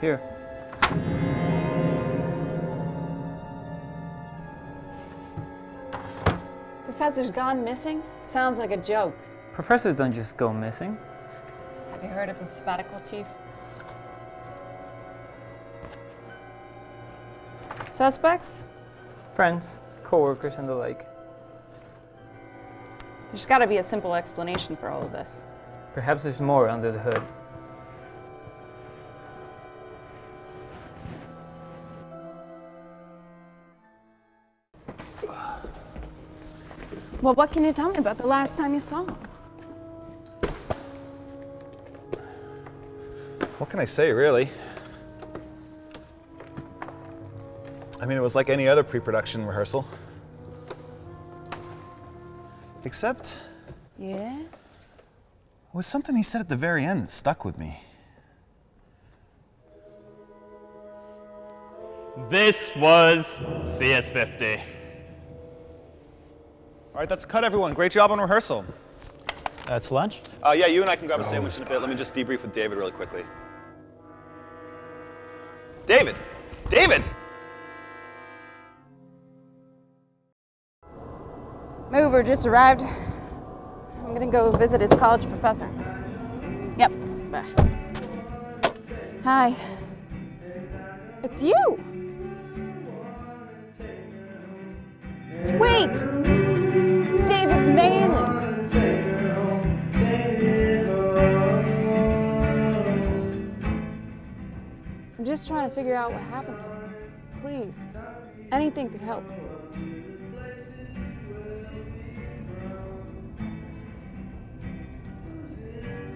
Here. Professor's gone missing? Sounds like a joke. Professors don't just go missing. Have you heard of his sabbatical, Chief? Suspects? Friends, co-workers, and the like. There's gotta be a simple explanation for all of this. Perhaps there's more under the hood. Well, what can you tell me about the last time you saw him? What can I say, really? I mean, it was like any other pre production rehearsal. Except, Yeah? it was something he said at the very end that stuck with me. This was CS50. All right, that's cut, everyone. Great job on rehearsal. That's lunch? Uh, yeah, you and I can grab a sandwich in a bit. Let me just debrief with David really quickly. David! David! Mover just arrived. I'm gonna go visit his college professor. Yep. Bye. Hi. It's you! Wait! David Malan! I'm just trying to figure out what happened to him. Please. Anything could help.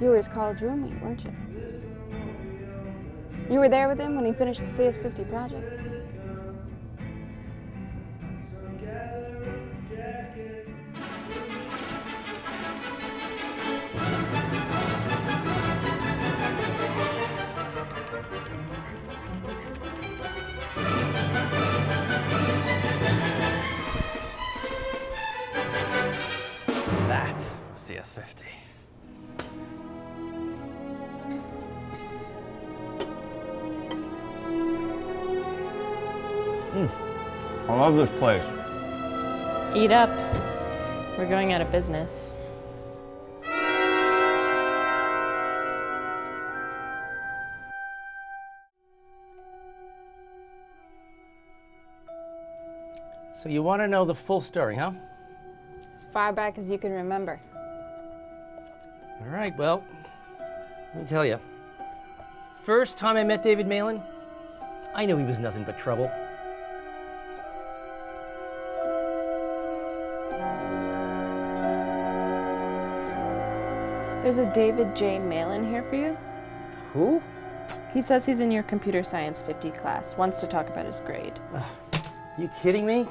You were his college roommate, weren't you? You were there with him when he finished the CS50 project? That's CS50. Mm. I love this place. Eat up. We're going out of business. So you want to know the full story, huh? As far back as you can remember. All right, well, let me tell you. First time I met David Malan, I knew he was nothing but trouble. There's a David J. Malan here for you. Who? He says he's in your computer science 50 class, wants to talk about his grade. You kidding me?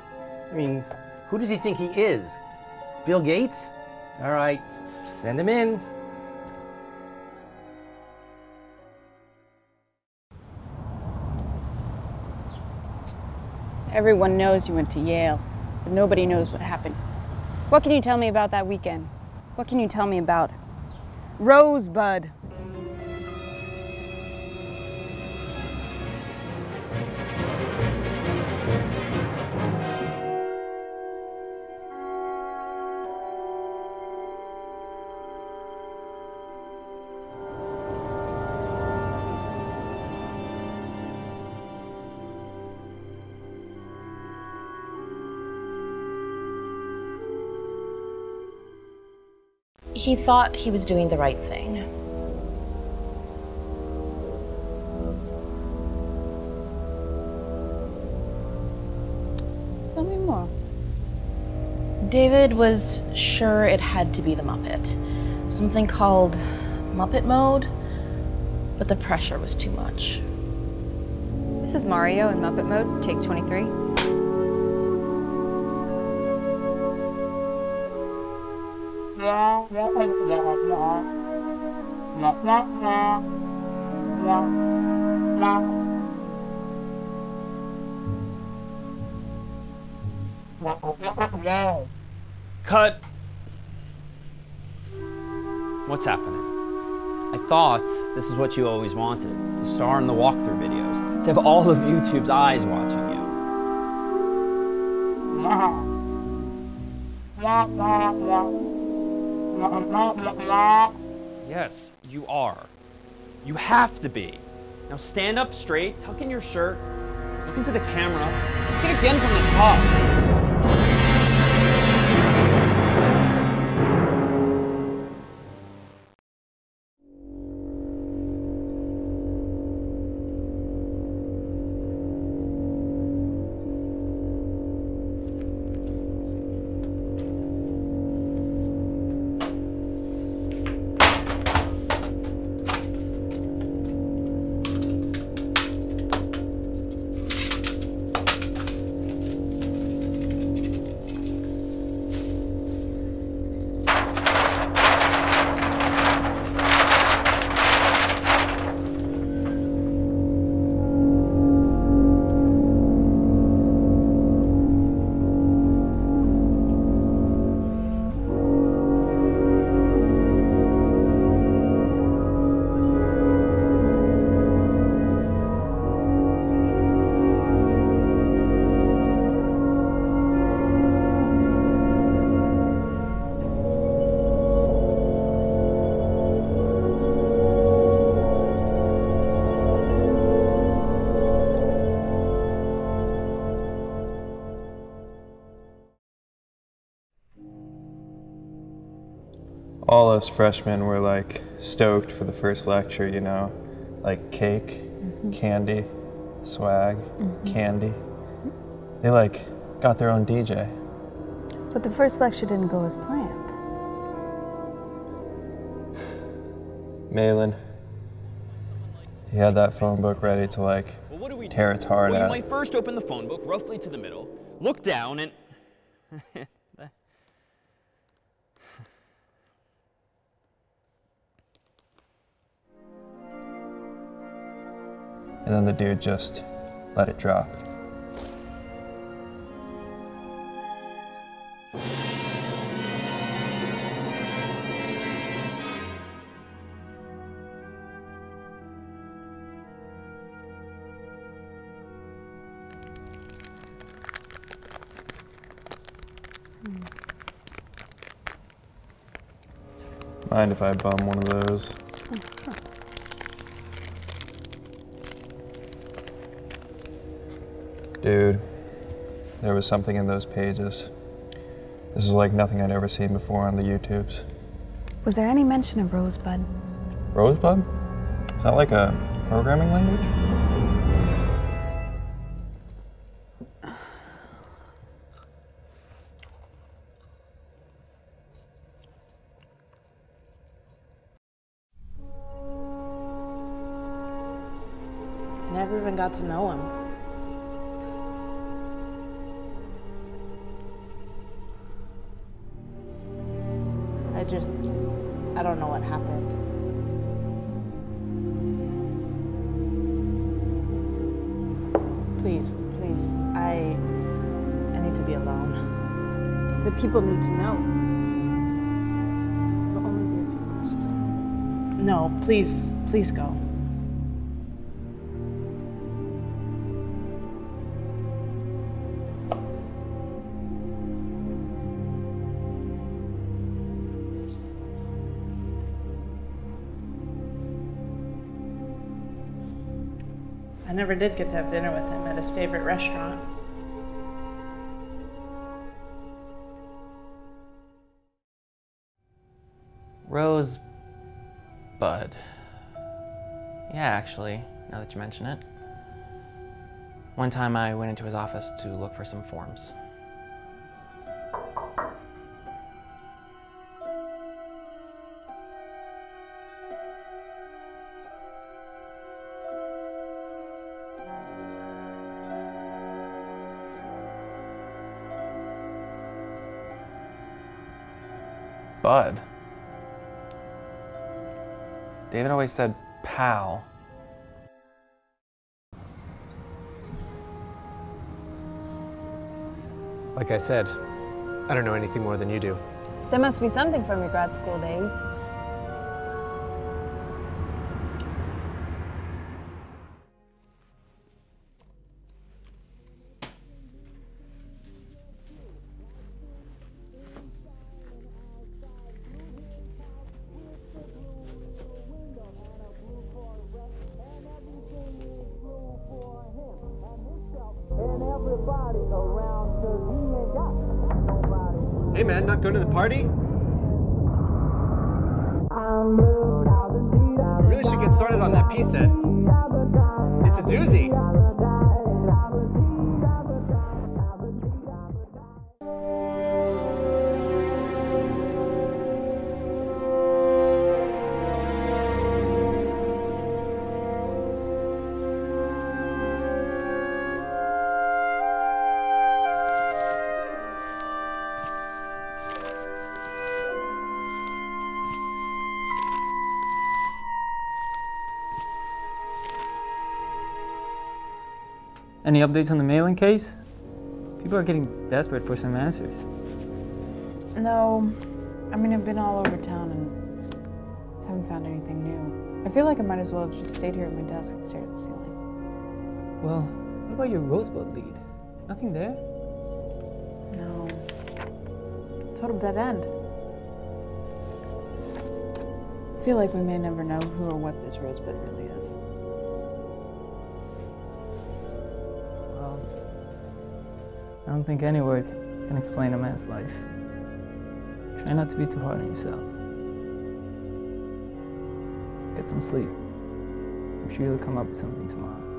I mean, who does he think he is? Bill Gates? All right, send him in. Everyone knows you went to Yale, but nobody knows what happened. What can you tell me about that weekend? What can you tell me about Rosebud? He thought he was doing the right thing. Tell me more. David was sure it had to be the Muppet. Something called Muppet mode, but the pressure was too much. This is Mario in Muppet mode, take 23. Cut. What's happening? I thought this is what you always wanted to star in the walkthrough videos, to have all of YouTube's eyes watching you. Yes, you are. You have to be. Now stand up straight, tuck in your shirt, look into the camera, it again from the top. All us freshmen were like stoked for the first lecture, you know, like cake, mm-hmm. candy, swag, mm-hmm. candy. They like got their own DJ. But the first lecture didn't go as planned. Malan, he had that phone book ready to like Well, what do we tear its heart well, you out. might first open the phone book roughly to the middle, look down, and. And then the dude just let it drop. Mind if I bum one of those? Dude, there was something in those pages. This is like nothing I'd ever seen before on the YouTubes. Was there any mention of Rosebud? Rosebud? Is that like a programming language? I never even got to know him. Just, I don't know what happened. Please, please, I, I need to be alone. The people need to know. There'll only be a few questions. No, please, please go. I never did get to have dinner with him at his favorite restaurant. Rose Bud. Yeah, actually, now that you mention it. One time I went into his office to look for some forms. Bud. David always said pal. Like I said, I don't know anything more than you do. There must be something from your grad school days. Hey man, not going to the party? We really should get started on that pset. It's a doozy. Any updates on the mailing case? People are getting desperate for some answers. No. I mean, I've been all over town and haven't found anything new. I feel like I might as well have just stayed here at my desk and stared at the ceiling. Well, what about your Rosebud lead? Nothing there? No. Total dead end. I feel like we may never know who or what this rosebud really is. I don't think any word can explain a man's life. Try not to be too hard on yourself. Get some sleep. I'm sure you'll come up with something tomorrow.